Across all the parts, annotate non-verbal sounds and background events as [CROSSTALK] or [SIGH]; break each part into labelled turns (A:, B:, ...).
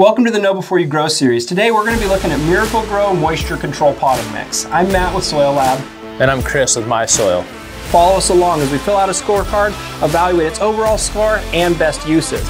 A: Welcome to the Know Before You Grow series. Today we're going to be looking at Miracle-Gro Moisture Control Potting Mix. I'm Matt with SoiLab.
B: And I'm Kris with MySoil.
A: Follow us along as we fill out a scorecard, evaluate its overall score, and best uses.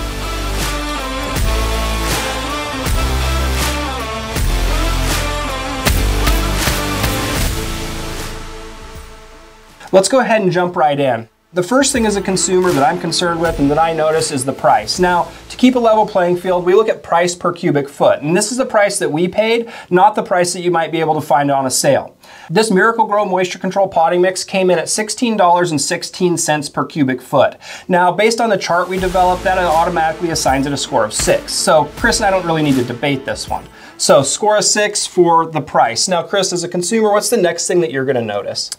A: Let's go ahead and jump right in. The first thing as a consumer that I'm concerned with and that I notice is the price. Now, to keep a level playing field, we look at price per cubic foot. And this is the price that we paid, not the price that you might be able to find on a sale. This Miracle-Gro Moisture Control Potting Mix came in at $16.16 per cubic foot. Now, based on the chart we developed, that automatically assigns it a score of six. So Kris and I don't really need to debate this one. So score a six for the price. Now, Kris, as a consumer, what's the next thing that you're gonna notice?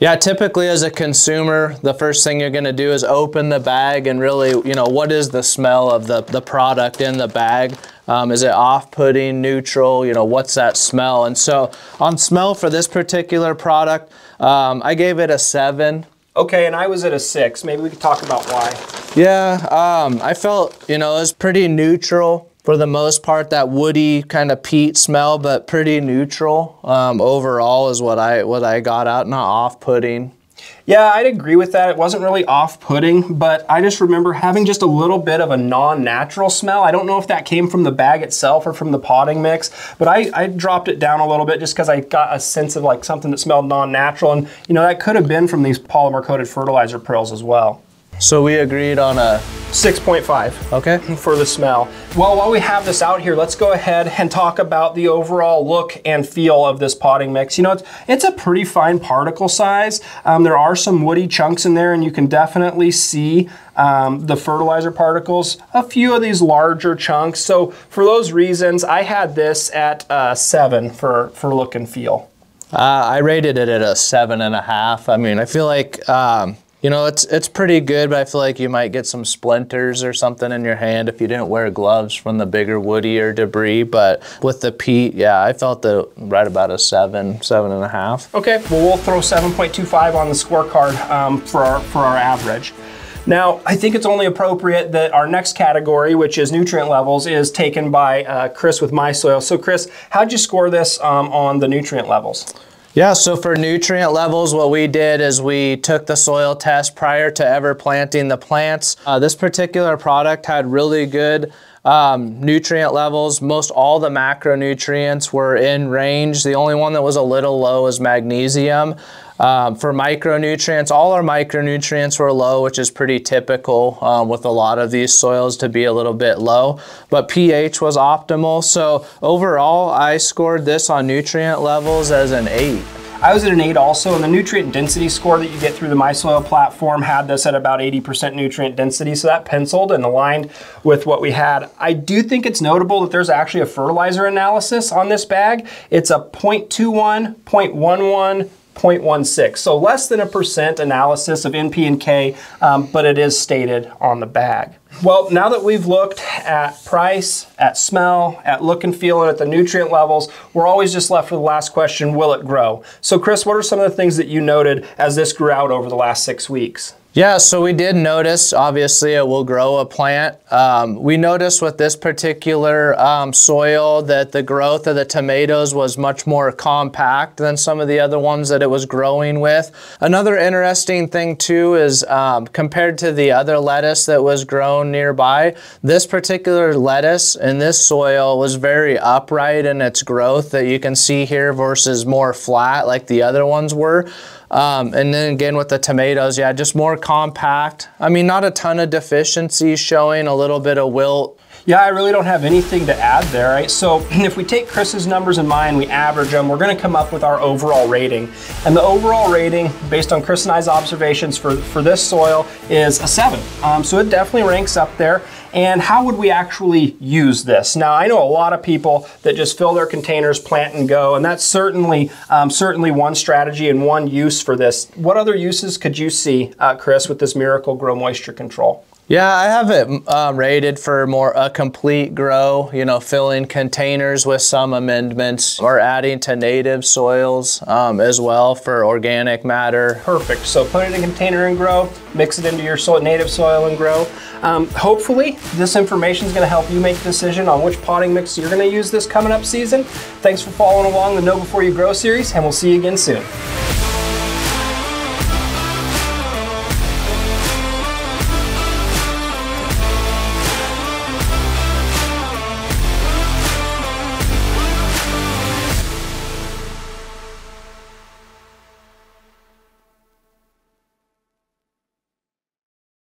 B: Yeah, typically as a consumer, the first thing you're gonna do is open the bag and really, you know, what is the smell of the, the product in the bag? Um, is it off-putting, neutral? You know, what's that smell? And so on smell for this particular product, um, I gave it a seven.
A: Okay, and I was at a six. Maybe we could talk about why.
B: Yeah, um, I felt, you know, it was pretty neutral for the most part, that woody kind of peat smell, but pretty neutral um, overall is what I what I got out. Not off-putting.
A: Yeah, I'd agree with that. It wasn't really off-putting, but I just remember having just a little bit of a non-natural smell. I don't know if that came from the bag itself or from the potting mix, but I, I dropped it down a little bit just because I got a sense of like something that smelled non-natural, and you know that could have been from these polymer-coated fertilizer prills as well.
B: So we agreed on a
A: 6.5.
B: Okay.
A: For the smell. Well, while we have this out here, let's go ahead and talk about the overall look and feel of this potting mix. You know, it's, it's a pretty fine particle size. Um, there are some woody chunks in there and you can definitely see um, the fertilizer particles, a few of these larger chunks. So for those reasons, I had this at uh, seven for, for look and feel.
B: Uh, I rated it at a seven and a half. I mean, I feel like um, you know, it's it's pretty good, but I feel like you might get some splinters or something in your hand if you didn't wear gloves from the bigger woody or debris. But with the peat, yeah, I felt the right about a seven, seven and a half.
A: Okay, well we'll throw 7.25 on the scorecard um, for our for our average. Now, I think it's only appropriate that our next category, which is nutrient levels, is taken by uh, Kris with MySoil. So, Kris, how'd you score this um, on the nutrient levels?
B: Yeah, so for nutrient levels, what we did is we took the soil test prior to ever planting the plants. Uh, this particular product had really good um, nutrient levels. Most all the macronutrients were in range. The only one that was a little low is magnesium. Um, for micronutrients, all our micronutrients were low, which is pretty typical um, with a lot of these soils to be a little bit low, but pH was optimal. So overall, I scored this on nutrient levels as an eight.
A: I was at an 8 also, and the nutrient density score that you get through the MySoil platform had this at about 80% nutrient density, so that penciled and aligned with what we had. I do think it's notable that there's actually a fertilizer analysis on this bag. It's a 0.21, 0.11, 0.16. So less than a percent analysis of NP and K, um, but it is stated on the bag. Well, now that we've looked at price, at smell, at look and feel, and at the nutrient levels, we're always just left with the last question, will it grow? So Kris, what are some of the things that you noted as this grew out over the last six weeks?
B: Yeah, so we did notice, obviously it will grow a plant. Um, we noticed with this particular um, soil that the growth of the tomatoes was much more compact than some of the other ones that it was growing with. Another interesting thing too is um, compared to the other lettuce that was grown nearby, this particular lettuce in this soil was very upright in its growth that you can see here versus more flat like the other ones were. Um, and then again with the tomatoes, yeah, just more compact. I mean, not a ton of deficiencies showing, a little bit of wilt.
A: Yeah, I really don't have anything to add there, right? So [CLEARS THROAT] if we take Kris's numbers in mind, we average them, we're gonna come up with our overall rating. And the overall rating, based on Kris and I's observations for, for this soil, is a seven. Um, so it definitely ranks up there. And how would we actually use this? Now, I know a lot of people that just fill their containers, plant and go, and that's certainly um, certainly one strategy and one use for this. What other uses could you see, uh, Kris, with this Miracle-Gro Moisture Control?
B: Yeah, I have it um, rated for more a complete grow, you know, filling containers with some amendments or adding to native soils um, as well for organic matter.
A: Perfect. So put it in a container and grow, mix it into your native soil and grow. Um, hopefully, this information is going to help you make a decision on which potting mix you're going to use this coming up season. Thanks for following along the Know Before You Grow series, and we'll see you again soon.